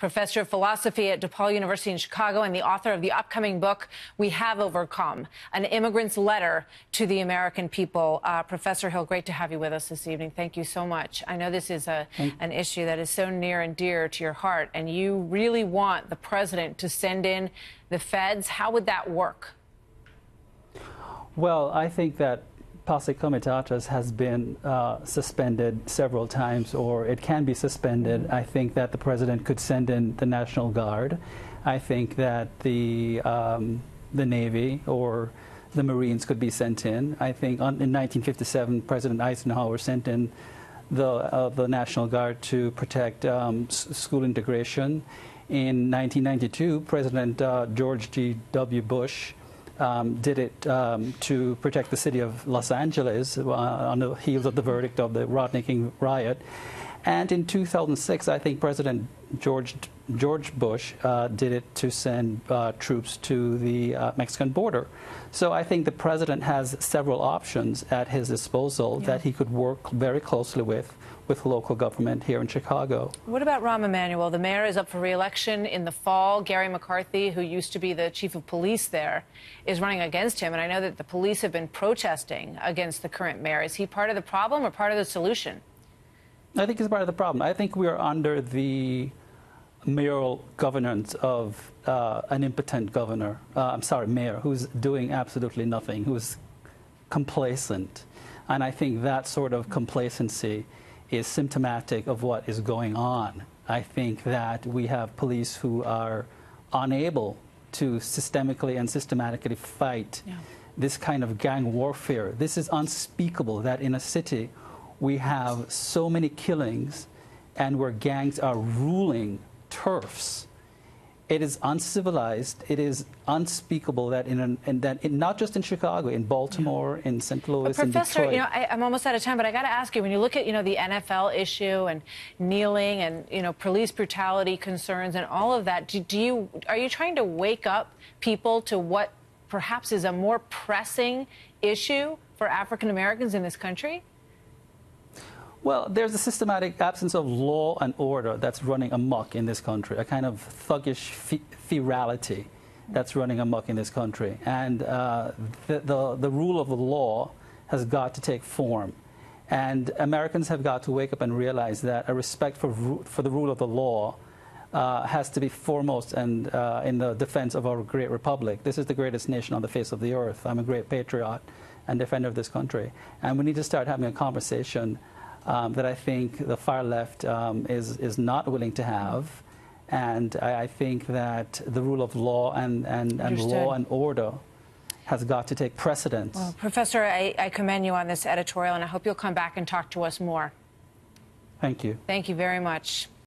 professor of philosophy at DePaul University in Chicago and the author of the upcoming book, We Have Overcome An Immigrant's Letter to the American People. Uh, professor Hill, great to have you with us this evening. Thank you so much. I know this is a, an issue that is so near and dear to your heart, and you really want the president to send in the feds. How would that work? Well, I think that posse comitatus has been uh, suspended several times, or it can be suspended. I think that the president could send in the National Guard. I think that the um, the Navy or the Marines could be sent in. I think on, in 1957, President Eisenhower sent in the uh, the National Guard to protect um, school integration. In 1992, President uh, George G. W. Bush um, did it um, to protect the city of Los Angeles uh, on the heels of the verdict of the Rodney King riot. And in 2006, I think President George George Bush uh, did it to send uh, troops to the uh, Mexican border. So I think the president has several options at his disposal yeah. that he could work very closely with with local government here in Chicago. What about Rahm Emanuel? The mayor is up for re-election in the fall. Garry McCarthy, who used to be the chief of police there, is running against him. And I know that the police have been protesting against the current mayor. Is he part of the problem or part of the solution? I think it's part of the problem. I think we are under the mayoral governance of uh, an impotent governor, uh, I'm sorry, mayor, who's doing absolutely nothing, who's complacent. And I think that sort of complacency is symptomatic of what is going on. I think that we have police who are unable to systemically and systematically fight yeah. this kind of gang warfare. This is unspeakable that in a city we have so many killings and where gangs are ruling turfs it is uncivilized. It is unspeakable that in, an, in that in, not just in Chicago, in Baltimore, in St. Louis, but Professor, you know, I, am almost out of time, but I got to ask you: when you look at you know the NFL issue and kneeling and you know police brutality concerns and all of that, do, do you are you trying to wake up people to what perhaps is a more pressing issue for African Americans in this country? Well, there's a systematic absence of law and order that's running amok in this country, a kind of thuggish ferality that's running amok in this country. And uh, the, the, the, rule of the law has got to take form. And Americans have got to wake up and realize that a respect for, for the rule of the law uh, has to be foremost and uh, in the defense of our great republic. This is the greatest nation on the face of the earth. I'm a great patriot and defender of this country. And we need to start having a conversation um, that I think the far left um, is, is not willing to have. And I, I, think that the rule of law and, and, and law and order has got to take precedence. Well, Professor, I, I commend you on this editorial, and I hope you'll come back and talk to us more. Thank you. Thank you very much.